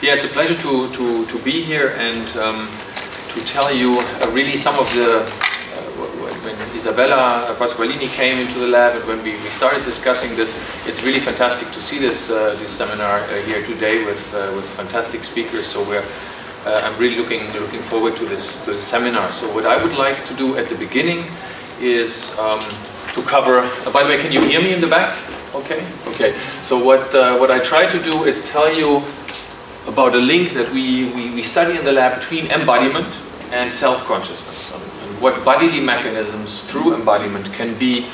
Yeah, it's a pleasure to, to, to be here and um, to tell you uh, really some of the, uh, when Isabella Pasqualini came into the lab and when we, we started discussing this, it's really fantastic to see this, uh, this seminar uh, here today with, uh, with fantastic speakers. So we're, uh, I'm really looking, looking forward to this, to this seminar. So what I would like to do at the beginning is um, to cover, by the way, can you hear me in the back? Okay, okay. So what, what I try to do is tell you about a link that we, we, we study in the lab between embodiment and self-consciousness. And, what bodily mechanisms through embodiment can be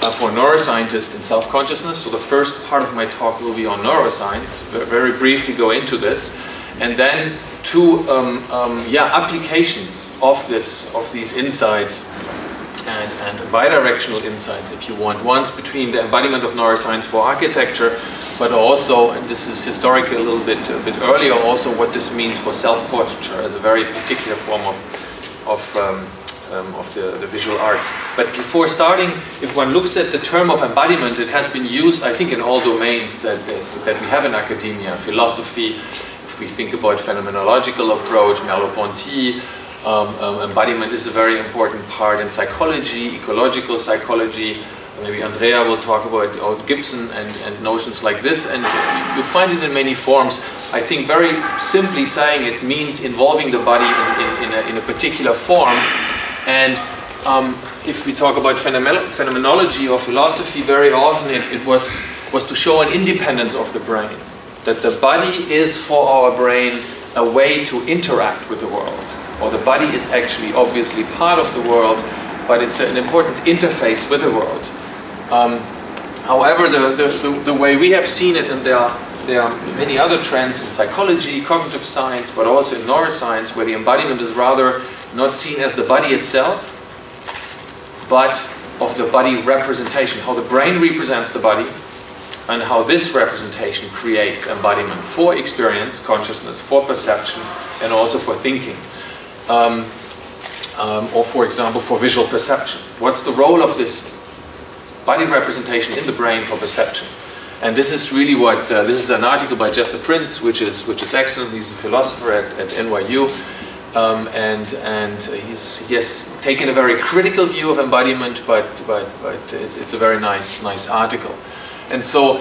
uh, for neuroscientists in self-consciousness. So the first part of my talk will be on neuroscience, very briefly go into this, and then two um, um, yeah, applications of, this, of these insights and, and bidirectional insights, if you want. Once between the embodiment of neuroscience for architecture, but also, and this is historically a little bit, a bit earlier, also what this means for self-portraiture as a very particular form of, of, um, um, of the, the visual arts. But before starting, if one looks at the term of embodiment, it has been used, I think, in all domains that, that, that we have in academia, philosophy, if we think about phenomenological approach, Merleau-Ponty, um, um, embodiment is a very important part in psychology, ecological psychology. Maybe Andrea will talk about Gibson and, and notions like this. And you find it in many forms. I think very simply saying it means involving the body in, in, in, a, in a, particular form. And um, if we talk about phenomenology or philosophy, very often it, it was, was to show an independence of the brain. That the body is for our brain a way to interact with the world or the body is actually obviously part of the world, but it's an important interface with the world. Um, however, the, the, the, way we have seen it, and there are, there are many other trends in psychology, cognitive science, but also in neuroscience, where the embodiment is rather not seen as the body itself, but of the body representation, how the brain represents the body, and how this representation creates embodiment for experience, consciousness, for perception, and also for thinking um, um, or for example for visual perception. What's the role of this body representation in the brain for perception? And this is really what, uh, this is an article by Jesse Prinz, which is, which is excellent. He's a philosopher at, at NYU. Um, and and he's, he has taken a very critical view of embodiment, but, but, but it's, it's a very nice, nice article. And so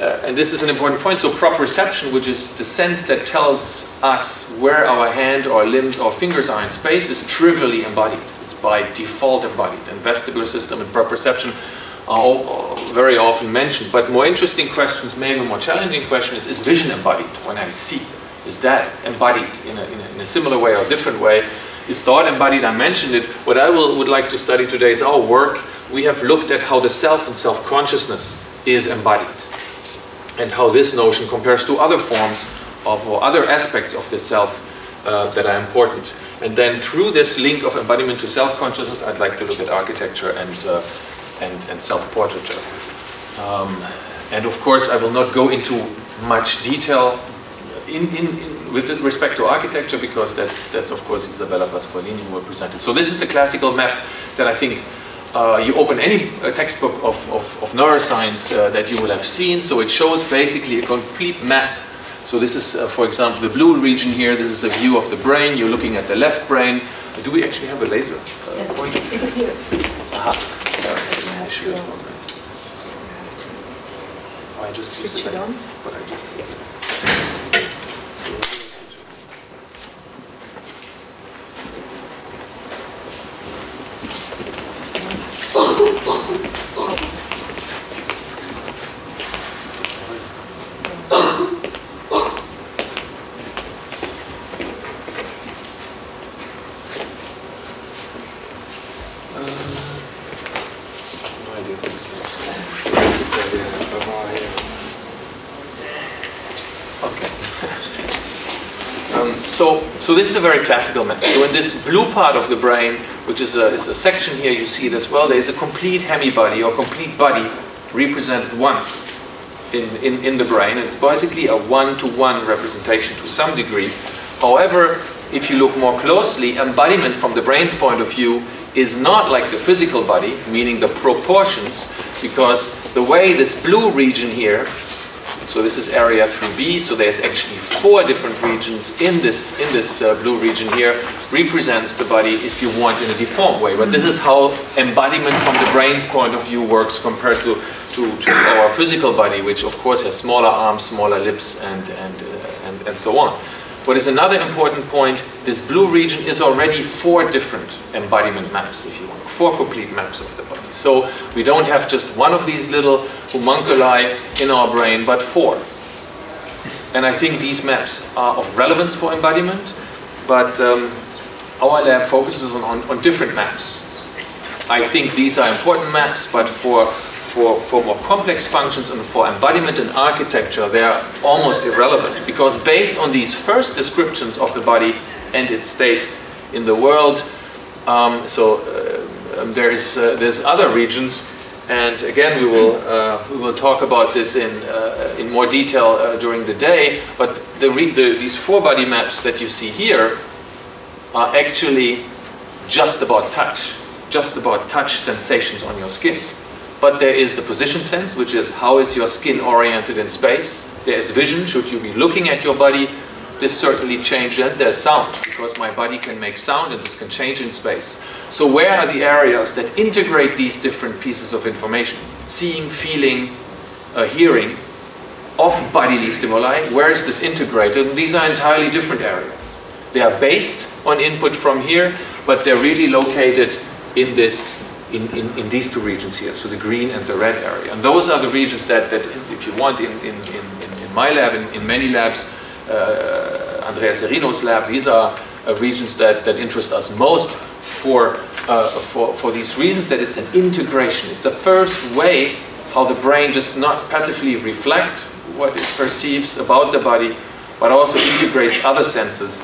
uh, and this is an important point, so proprioception, which is the sense that tells us where our hand or limbs or fingers are in space, is trivially embodied. It's by default embodied. And vestibular system and proprioception are all, very often mentioned. But more interesting questions, maybe more challenging question is, is vision embodied when I see? Is that embodied in a, in a, in a similar way or different way? Is thought embodied? I mentioned it. What I will, would like to study today, it's our work. We have looked at how the self and self-consciousness is embodied and how this notion compares to other forms of or other aspects of the self uh, that are important. And then through this link of embodiment to self-consciousness, I'd like to look at architecture and, uh, and, and self-portraiture. Um, and of course, I will not go into much detail in, in, in, with respect to architecture because that's, that's of course Isabella Pasqualini who will present it. So this is a classical map that I think uh, you open any uh, textbook of, of, of neuroscience uh, that you will have seen, so it shows basically a complete map. So this is, uh, for example, the blue region here. This is a view of the brain. You're looking at the left brain. Do we actually have a laser uh, yes, pointer? it's here. Aha. I just switch it on. But I just So, so this is a very classical map. So in this blue part of the brain, which is a, is a section here, you see it as well, there is a complete hemibody or complete body represented once in, in, in the brain. And it's basically a one-to-one -one representation to some degree. However, if you look more closely, embodiment from the brain's point of view is not like the physical body, meaning the proportions, because the way this blue region here So this is area 3b. So there's actually four different regions in this in this uh, blue region here represents the body if you want in a deformed way. But this is how embodiment from the brain's point of view works compared to to, to our physical body, which of course has smaller arms, smaller lips, and and uh, and, and so on. What is another important point, this blue region is already four different embodiment maps, if you want, four complete maps of the body. So we don't have just one of these little homunculi in our brain, but four. And I think these maps are of relevance for embodiment, but um, our lab focuses on, on, on different maps. I think these are important maps, but for for, for more complex functions and for embodiment and architecture, they are almost irrelevant because based on these first descriptions of the body and its state in the world, um, so uh, um, there is uh, there's other regions, and again we will uh, we will talk about this in uh, in more detail uh, during the day. But the, the these four body maps that you see here are actually just about touch, just about touch sensations on your skin. But there is the position sense, which is how is your skin oriented in space. There is vision, should you be looking at your body. This certainly changes. And there's sound, because my body can make sound and this can change in space. So where are the areas that integrate these different pieces of information? Seeing, feeling, uh, hearing of bodily stimuli. Where is this integrated? And these are entirely different areas. They are based on input from here, but they're really located in this in, in, in, these two regions here, so the green and the red area. And those are the regions that, that if you want, in, in, in, in my lab, in, in many labs, uh, Serino's lab, these are uh, regions that, that interest us most for, uh, for, for these reasons that it's an integration. It's a first way how the brain just not passively reflect what it perceives about the body, but also integrates other senses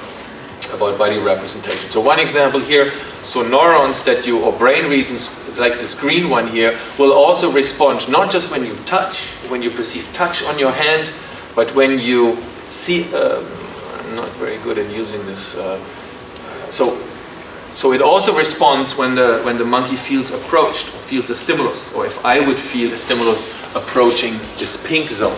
about body representation. So one example here, so neurons that you, or brain regions like this green one here, will also respond not just when you touch, when you perceive touch on your hand, but when you see, uh, I'm not very good at using this, uh, so so it also responds when the, when the monkey feels approached, or feels a stimulus, or if I would feel a stimulus approaching this pink zone.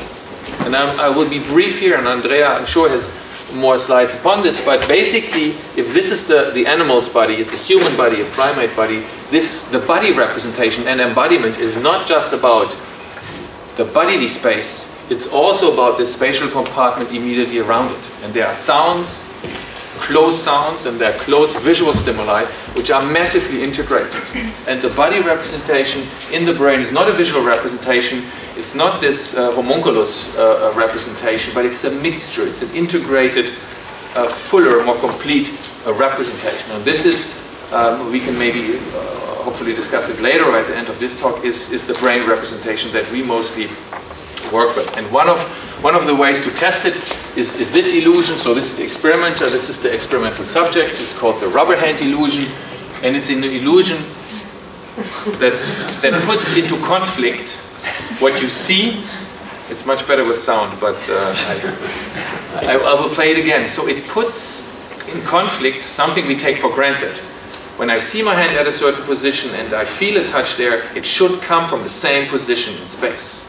And I'm, i will be brief here, and Andrea, I'm sure, has more slides upon this, but basically, if this is the, the animal's body, it's a human body, a primate body, this, the body representation and embodiment is not just about the bodily space, it's also about the spatial compartment immediately around it. And there are sounds, close sounds, and there are close visual stimuli, which are massively integrated. And the body representation in the brain is not a visual representation, it's not this uh, homunculus uh, uh, representation, but it's a mixture. It's an integrated, uh, fuller, more complete uh, representation. And this is, um, we can maybe hopefully discuss it later or at the end of this talk, is, is the brain representation that we mostly work with. And one of, one of the ways to test it is, is this illusion. So this is the experimenter, this is the experimental subject. It's called the rubber hand illusion. And it's an illusion that's, that puts into conflict what you see, it's much better with sound, but uh, I, I, I, will play it again. So it puts in conflict something we take for granted. When I see my hand at a certain position and I feel a touch there, it should come from the same position in space.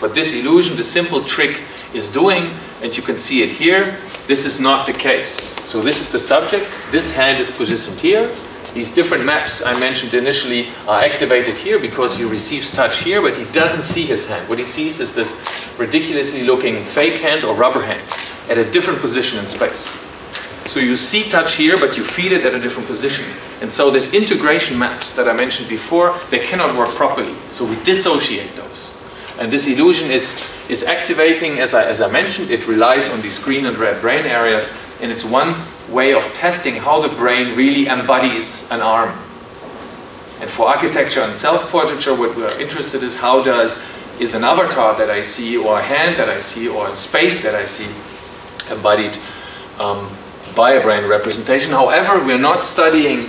But this illusion, the simple trick, is doing, and you can see it here, this is not the case. So this is the subject, this hand is positioned here, these different maps I mentioned initially are activated here because he receives touch here, but he doesn't see his hand. What he sees is this ridiculously looking fake hand or rubber hand at a different position in space. So you see touch here, but you feel it at a different position. And so these integration maps that I mentioned before, they cannot work properly. So we dissociate those. And this illusion is, is activating, as I, as I mentioned, it relies on these green and red brain areas, and it's one way of testing how the brain really embodies an arm. And for architecture and self-portraiture, what we're interested is how does is an avatar that I see, or a hand that I see, or a space that I see embodied um, by a brain representation. However, we're not studying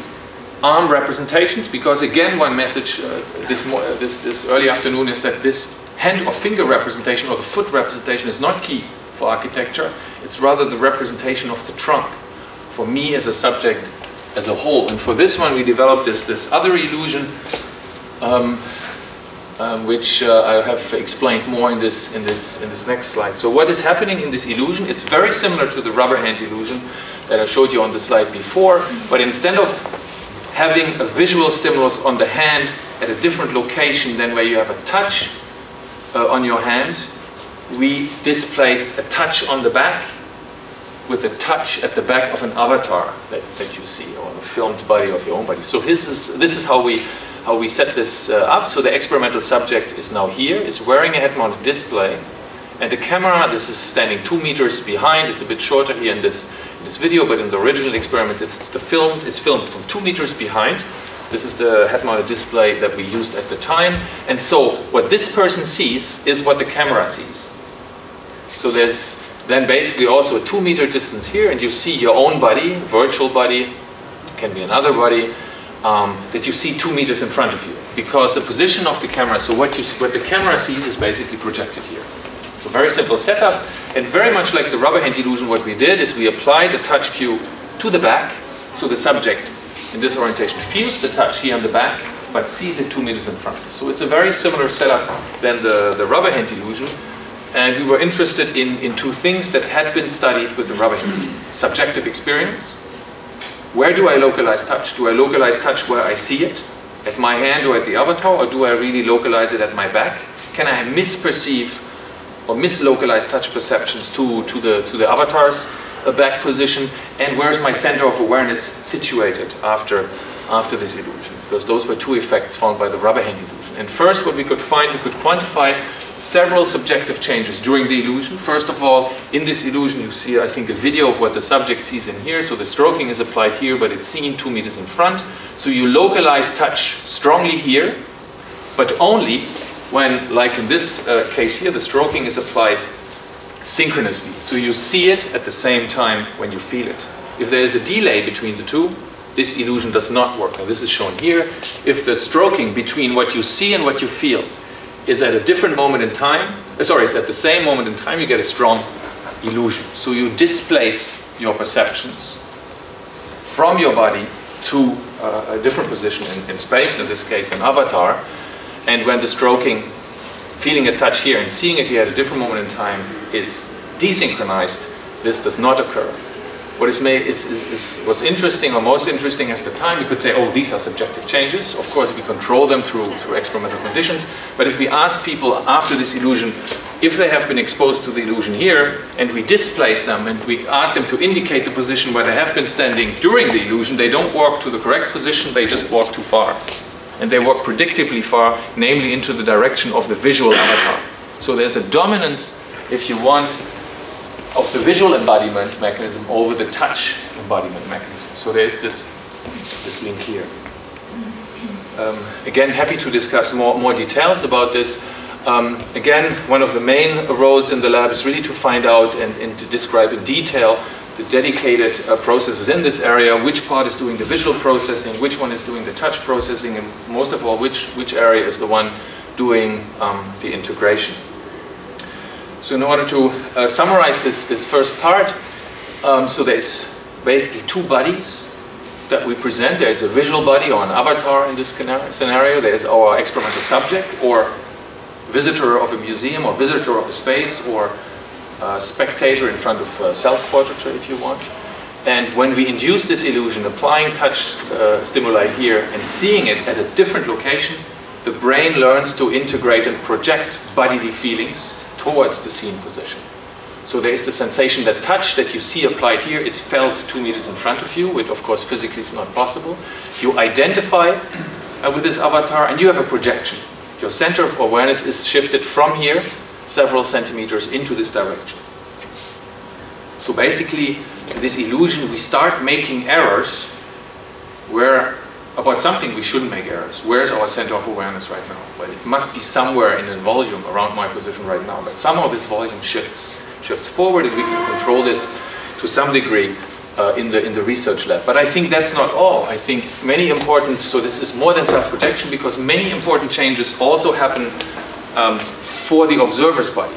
arm representations because again, one message uh, this, uh, this, this early afternoon is that this hand or finger representation or the foot representation is not key for architecture. It's rather the representation of the trunk for me as a subject as a whole. And for this one, we developed this, this other illusion. Um, um, which uh, I have explained more in this, in, this, in this next slide. So what is happening in this illusion, it's very similar to the rubber hand illusion that I showed you on the slide before, but instead of having a visual stimulus on the hand at a different location than where you have a touch uh, on your hand, we displaced a touch on the back with a touch at the back of an avatar that, that you see, or a filmed body of your own body. So this is, this is how we how we set this uh, up. So the experimental subject is now here, is wearing a head-mounted display, and the camera, this is standing two meters behind. It's a bit shorter here in this, in this video, but in the original experiment, it's the filmed is filmed from two meters behind. This is the head-mounted display that we used at the time. And so what this person sees is what the camera sees. So there's then basically also a two meter distance here, and you see your own body, virtual body, can be another body, um, that you see two meters in front of you because the position of the camera, so what, you, what the camera sees is basically projected here. So very simple setup and very much like the rubber hand illusion what we did is we applied a touch cue to the back so the subject in this orientation feels the touch here on the back but sees it two meters in front. So it's a very similar setup than the, the rubber hand illusion and we were interested in, in two things that had been studied with the rubber hand. Subjective experience where do I localize touch? Do I localize touch where I see it? At my hand or at the avatar? Or do I really localize it at my back? Can I misperceive or mislocalize touch perceptions to, to, the, to the avatar's uh, back position? And where's my center of awareness situated after, after this illusion? Because those were two effects found by the rubber hand illusion. And first what we could find, we could quantify several subjective changes during the illusion. First of all, in this illusion you see, I think, a video of what the subject sees in here. So the stroking is applied here, but it's seen two meters in front. So you localize touch strongly here, but only when, like in this uh, case here, the stroking is applied synchronously. So you see it at the same time when you feel it. If there is a delay between the two, this illusion does not work. And this is shown here. If the stroking between what you see and what you feel is at a different moment in time, uh, sorry, it's at the same moment in time, you get a strong illusion. So you displace your perceptions from your body to uh, a different position in, in, space, in this case an avatar, and when the stroking, feeling a touch here and seeing it here at a different moment in time is desynchronized, this does not occur what is made is, is, is, was interesting or most interesting at the time, we could say, oh, these are subjective changes. Of course, we control them through, through experimental conditions. But if we ask people after this illusion, if they have been exposed to the illusion here, and we displace them, and we ask them to indicate the position where they have been standing during the illusion, they don't walk to the correct position, they just walk too far. And they walk predictably far, namely into the direction of the visual avatar. So there's a dominance, if you want, of the visual embodiment mechanism over the touch embodiment mechanism. So there's this, this link here. Um, again, happy to discuss more, more details about this. Um, again, one of the main roles in the lab is really to find out and, and to describe in detail the dedicated uh, processes in this area, which part is doing the visual processing, which one is doing the touch processing, and most of all, which, which area is the one doing um, the integration. So in order to uh, summarize this, this first part, um, so there's basically two bodies that we present. There's a visual body or an avatar in this scenario. There's our experimental subject or visitor of a museum or visitor of a space or a spectator in front of a self-portraiture if you want. And when we induce this illusion, applying touch uh, stimuli here and seeing it at a different location, the brain learns to integrate and project bodily feelings towards the seen position. So there is the sensation that touch that you see applied here is felt two meters in front of you, which of course physically is not possible. You identify uh, with this avatar and you have a projection. Your center of awareness is shifted from here several centimeters into this direction. So basically, this illusion, we start making errors where about something we shouldn't make errors. Where's our center of awareness right now? Well, it must be somewhere in a volume around my position right now. But somehow this volume shifts, shifts forward and we can control this to some degree uh, in, the, in the research lab. But I think that's not all. I think many important, so this is more than self-protection because many important changes also happen um, for the observer's body.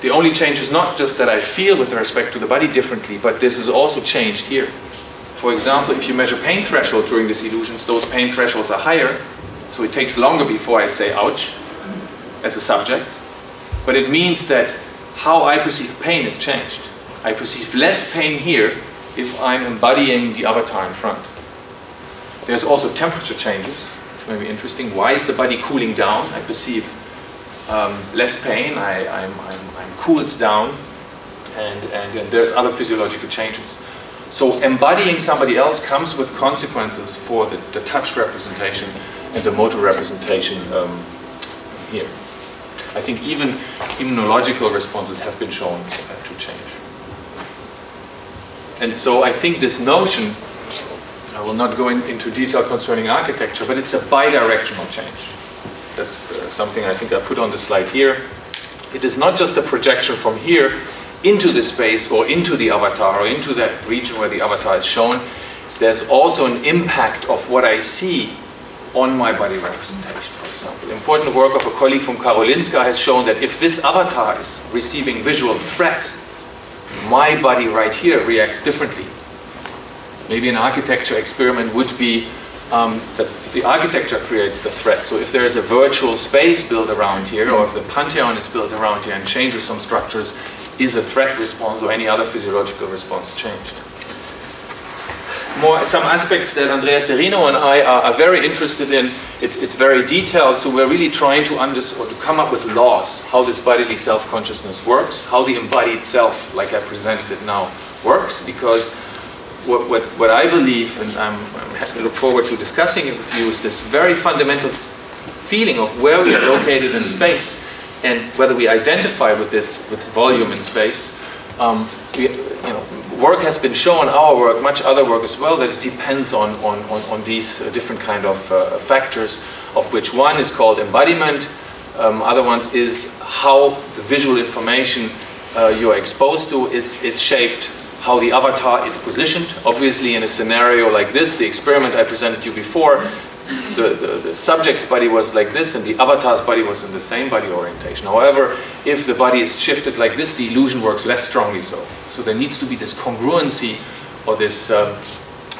The only change is not just that I feel with respect to the body differently, but this is also changed here. For example, if you measure pain threshold during these illusions, those pain thresholds are higher. So it takes longer before I say ouch as a subject. But it means that how I perceive pain has changed. I perceive less pain here if I'm embodying the avatar in front. There's also temperature changes, which may be interesting. Why is the body cooling down? I perceive um, less pain, I, am cooled down, and, and, and there's other physiological changes. So embodying somebody else comes with consequences for the, the touch representation and the motor representation um, here. I think even immunological responses have been shown to change. And so I think this notion, I will not go in, into detail concerning architecture, but it's a bidirectional change. That's uh, something I think I put on the slide here. It is not just a projection from here into the space or into the avatar or into that region where the avatar is shown. There's also an impact of what I see on my body representation, for example. Important work of a colleague from Karolinska has shown that if this avatar is receiving visual threat, my body right here reacts differently. Maybe an architecture experiment would be um, that the architecture creates the threat. So if there is a virtual space built around here, or if the Pantheon is built around here and changes some structures, is a threat response or any other physiological response changed? More, some aspects that Andrea Serino and I are, are very interested in. It's, it's, very detailed, so we're really trying to understand or to come up with laws, how this bodily self-consciousness works, how the embodied self, like I presented it now, works, because what, what, what I believe, and I'm, I'm look forward to discussing it with you, is this very fundamental feeling of where we are located in space and whether we identify with this, with volume in space. Um, we, you know, work has been shown, our work, much other work as well, that it depends on, on, on, on these uh, different kind of uh, factors, of which one is called embodiment, um, other ones is how the visual information uh, you're exposed to is, is shaped how the avatar is positioned. Obviously, in a scenario like this, the experiment I presented you before, the, the, the, subject's body was like this and the avatar's body was in the same body orientation. However, if the body is shifted like this, the illusion works less strongly so. So there needs to be this congruency or this um,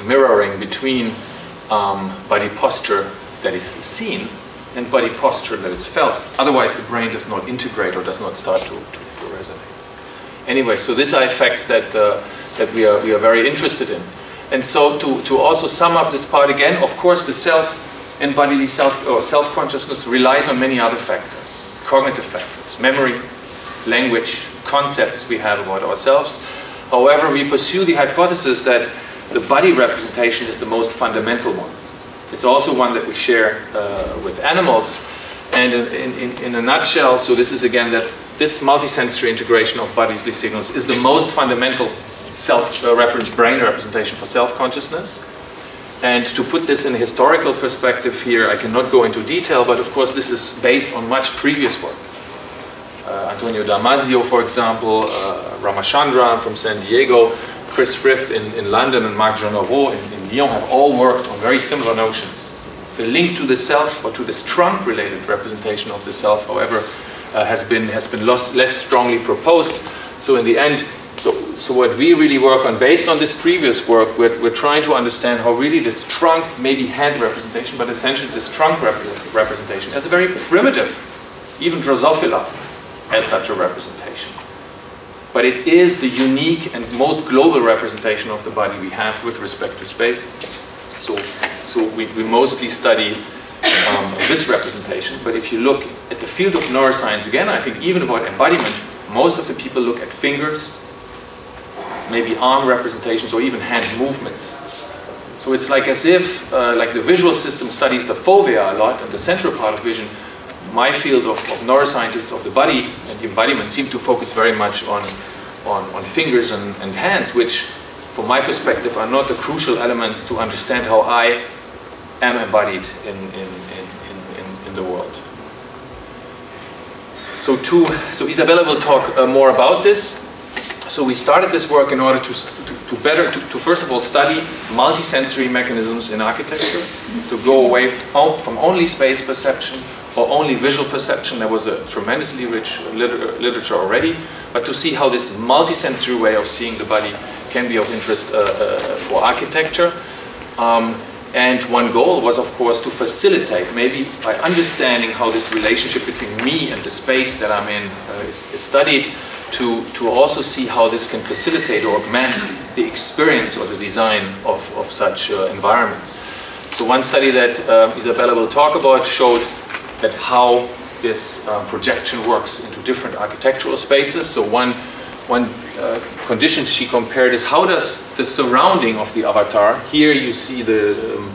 mirroring between um, body posture that is seen and body posture that is felt. Otherwise, the brain does not integrate or does not start to, to, to resonate. Anyway, so these are effects that, uh, that we, are, we are very interested in. And so to, to also sum up this part again, of course the self and bodily self or self-consciousness relies on many other factors, cognitive factors, memory, language, concepts we have about ourselves. However, we pursue the hypothesis that the body representation is the most fundamental one. It's also one that we share uh, with animals. And in, in, in a nutshell, so this is again that this multisensory integration of bodily signals is the most fundamental self uh, brain representation for self-consciousness. And to put this in a historical perspective here, I cannot go into detail, but of course this is based on much previous work. Uh, Antonio Damasio, for example, uh, Ramachandran from San Diego, Chris Frith in, in London, and Marc Jeannerod in, in Lyon have all worked on very similar notions. The link to the self or to this trunk-related representation of the self, however, uh, has been has been less, less strongly proposed. So in the end, so, what we really work on, based on this previous work, we're, we're trying to understand how really this trunk, maybe hand representation, but essentially this trunk rep representation, as a very primitive, even Drosophila had such a representation. But it is the unique and most global representation of the body we have with respect to space. So, so we, we mostly study um, this representation. But if you look at the field of neuroscience, again, I think even about embodiment, most of the people look at fingers, maybe arm representations, or even hand movements. So it's like as if, uh, like the visual system studies the fovea a lot, and the central part of vision, my field of, of neuroscientists of the body and the embodiment seem to focus very much on, on, on fingers and, and hands, which, from my perspective, are not the crucial elements to understand how I am embodied in, in, in, in, in the world. So, to, so Isabella will talk uh, more about this. So we started this work in order to, to, to better, to, to, first of all study multisensory mechanisms in architecture, to go away from only space perception or only visual perception. There was a tremendously rich liter literature already, but to see how this multisensory way of seeing the body can be of interest uh, uh, for architecture. Um, And one goal was, of course, to facilitate, maybe by understanding how this relationship between me and the space that I'm in uh, is, is, studied, to, to also see how this can facilitate or augment the experience or the design of, of such uh, environments. So one study that uh, Isabella will talk about showed that how this um, projection works into different architectural spaces. So one, one uh, condition she compared is how does the surrounding of the avatar, here you see the, um,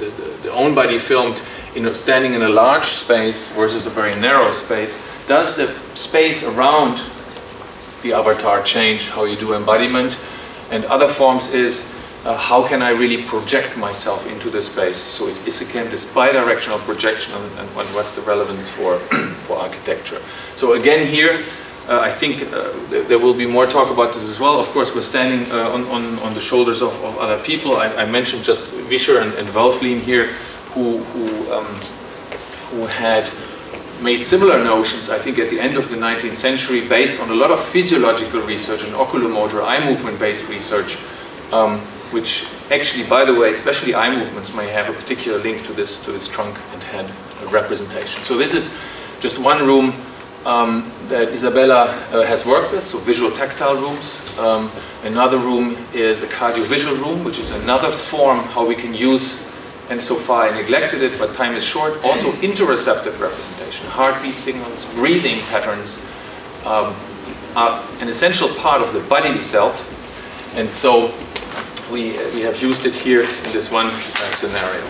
the, the, the, own body filmed in standing in a large space versus a very narrow space, does the space around the avatar change how you do embodiment? And other forms is uh, how can I really project myself into the space? So it is again this bidirectional projection and, and what's the relevance for, for architecture. So again here, uh, I think uh, th there will be more talk about this as well. Of course, we're standing uh, on, on, on, the shoulders of, of other people. I, I, mentioned just Vischer and, and here, who, who, um, who had made similar notions, I think, at the end of the 19th century, based on a lot of physiological research and oculomotor eye movement-based research, um, which actually, by the way, especially eye movements may have a particular link to this, to this trunk and head representation. So this is just one room um, that Isabella uh, has worked with, so visual tactile rooms. Um, another room is a cardiovisual room, which is another form how we can use, and so far I neglected it, but time is short, also interoceptive representation, heartbeat signals, breathing patterns, um, are an essential part of the bodily self. And so we, we have used it here in this one uh, scenario.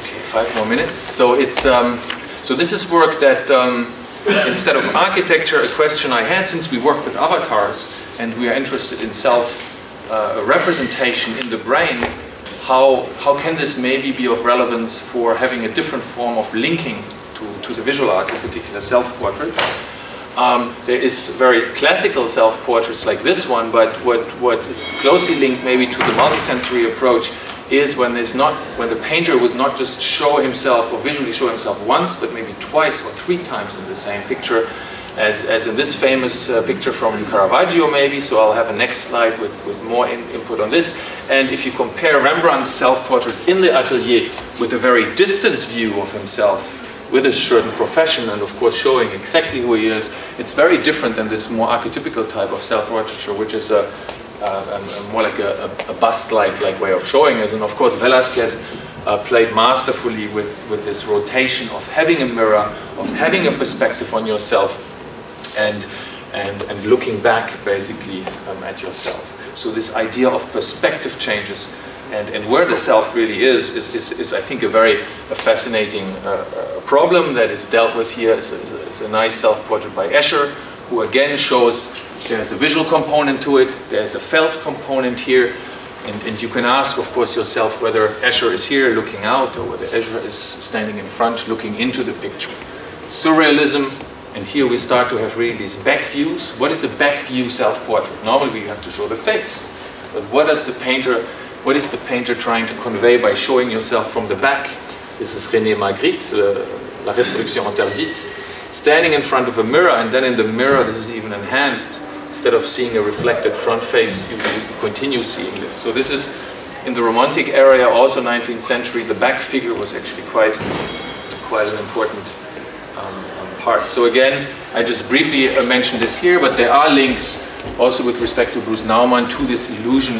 Okay, five more minutes. So it's um, so this is work that um, instead of architecture, a question I had since we work with avatars and we are interested in self uh, representation in the brain, how, how can this maybe be of relevance for having a different form of linking to, to the visual arts, in particular self-portraits? Um, there is very classical self-portraits like this one, but what, what is closely linked maybe to the multisensory approach is when there's not when the painter would not just show himself or visually show himself once, but maybe twice or three times in the same picture, as, as in this famous uh, picture from Caravaggio maybe, so I'll have a next slide with, with more in, input on this. And if you compare Rembrandt's self-portrait in the atelier with a very distant view of himself with a certain profession and of course showing exactly who he is, it's very different than this more archetypical type of self-portraiture, which is a, a, a, more like a, a bust-like like way of showing us. And of course Velázquez uh, played masterfully with, with this rotation of having a mirror, of having a perspective on yourself and, and, and looking back basically um, at yourself. So this idea of perspective changes and, and where the self really is, is, is, is I think, a very a fascinating uh, uh problem that is dealt with here. It's a, it's a nice self-portrait by Escher, who again shows there's a visual component to it, there's a felt component here, and, and you can ask, of course, yourself whether Escher is here looking out or whether Escher is standing in front looking into the picture. Surrealism, and here we start to have really these back views. What is a back view self-portrait? Normally we have to show the face, but what does the painter what is the painter trying to convey by showing yourself from the back? This is René Magritte, uh, La Reproduction Interdite, standing in front of a mirror, and then in the mirror, this is even enhanced. Instead of seeing a reflected front face, you, you continue seeing this. So this is in the Romantic area, also 19th century, the back figure was actually quite, quite an important So again, I just briefly mentioned this here, but there are links also with respect to Bruce Nauman to this illusion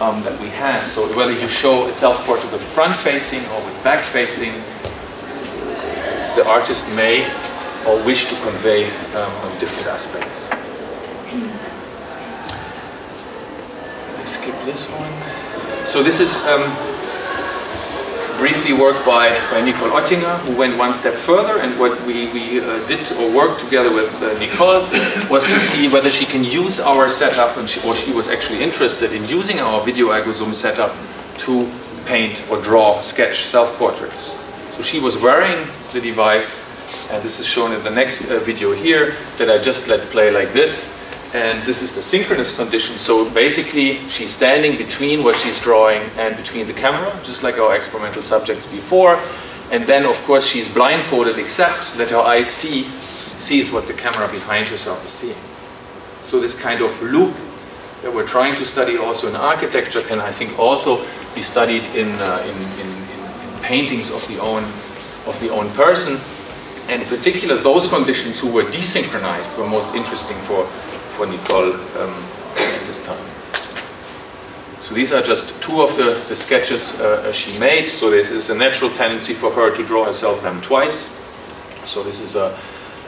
um, that we had. So whether you show a self-portrait with front-facing or with back-facing, the artist may or wish to convey um, different aspects. skip this one. So this is um, briefly work by, by Nicole Ottiger, who went one step further. And what we, we uh, did or worked together with uh, Nicole was to see whether she can use our setup, and she, or she was actually interested in using our video ergo sum setup to paint or draw, sketch self-portraits. So she was wearing the device, and this is shown in the next uh, video here, that I just let play like this and this is the synchronous condition. So basically, she's standing between what she's drawing and between the camera, just like our experimental subjects before. And then, of course, she's blindfolded, except that her eye see, sees what the camera behind herself is seeing. So this kind of loop that we're trying to study also in architecture can, I think, also be studied in, uh, in, in, in, paintings of the own of the own person. And in particular, those conditions who were desynchronized were most interesting for, for Nicole um, at this time. So these are just two of the, the sketches uh, she made. So this is a natural tendency for her to draw herself them twice. So this is a,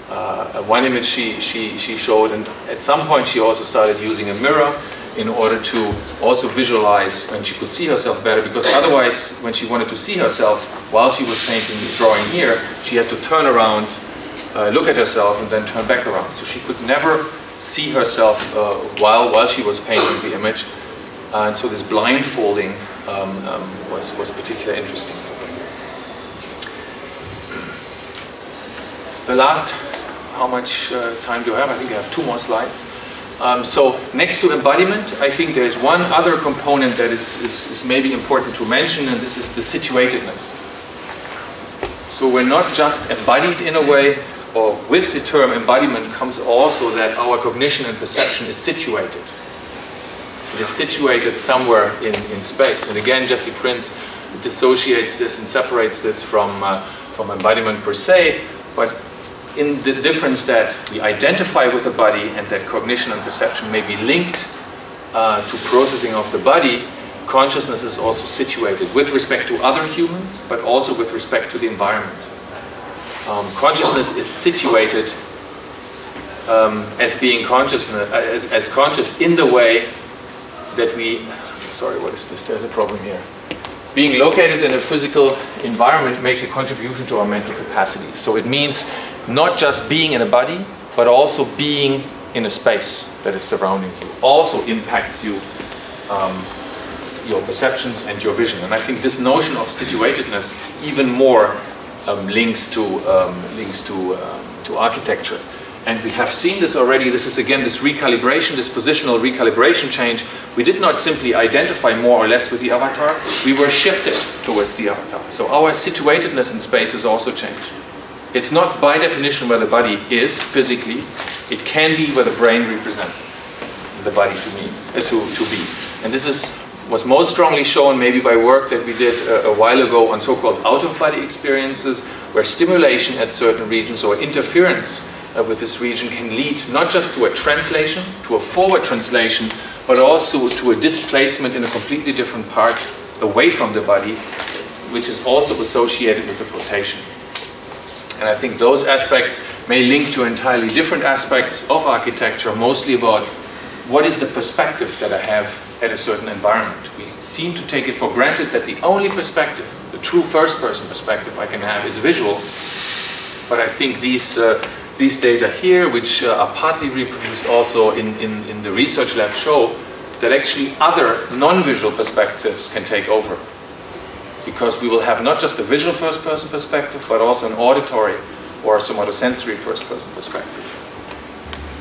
uh, one image she, she, she showed and at some point she also started using a mirror in order to also visualize and she could see herself better because otherwise when she wanted to see herself while she was painting drawing here she had to turn around uh, look at herself and then turn back around so she could never see herself uh, while while she was painting the image and so this blindfolding um, um, was, was particularly interesting for me. The last, how much uh, time do I have? I think I have two more slides. Um, so next to embodiment, I think there's one other component that is, is, is maybe important to mention, and this is the situatedness. So we're not just embodied in a way, or with the term embodiment comes also that our cognition and perception is situated. It is situated somewhere in, in space. And again, Jesse Prinz dissociates this and separates this from, uh, from embodiment per se, but in the difference that we identify with the body and that cognition and perception may be linked uh, to processing of the body, consciousness is also situated with respect to other humans, but also with respect to the environment. Um, consciousness is situated um, as being consciousness, uh, as, as conscious in the way that we, sorry, what is this? There's a problem here. Being located in a physical environment makes a contribution to our mental capacity. So it means not just being in a body, but also being in a space that is surrounding you. Also impacts you, um, your perceptions and your vision. And I think this notion of situatedness even more links to um, links to um, to architecture. And we have seen this already. This is again this recalibration, this positional recalibration change. We did not simply identify more or less with the avatar. We were shifted towards the avatar. So our situatedness in space has also changed. It's not by definition where the body is physically. It can be where the brain represents the body to me, uh, to, to be. And this is was most strongly shown maybe by work that we did a, a while ago on so-called out-of-body experiences, where stimulation at certain regions or interference uh, with this region can lead not just to a translation, to a forward translation, but also to a displacement in a completely different part away from the body, which is also associated with the flotation. And I think those aspects may link to entirely different aspects of architecture, mostly about what is the perspective that I have at a certain environment. We seem to take it for granted that the only perspective, the true first-person perspective I can have is visual, but I think these, uh, these data here, which uh, are partly reproduced also in, in, in the research lab show that actually other non-visual perspectives can take over because we will have not just a visual first-person perspective, but also an auditory or a somatosensory first-person perspective.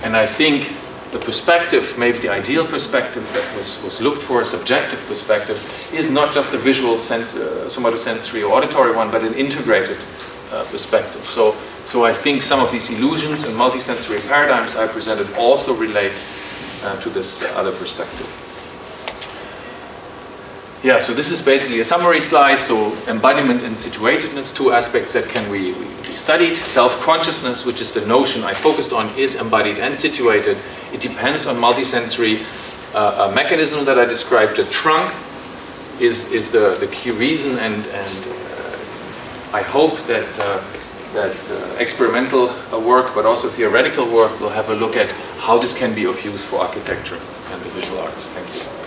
And I think the perspective, maybe the ideal perspective that was, was looked for, a subjective perspective, is not just a visual sense, uh, somatosensory or auditory one, but an integrated uh, perspective. So, so I think some of these illusions and multisensory paradigms I presented also relate uh, to this other perspective. Yeah, so this is basically a summary slide. So embodiment and situatedness, two aspects that can be, be studied. Self-consciousness, which is the notion I focused on, is embodied and situated. It depends on multisensory uh, mechanism that I described. The trunk is, is the, the key reason and, and uh, I hope that, uh, that uh, experimental uh, work, but also theoretical work will have a look at how this can be of use for architecture and the visual arts. Thank you.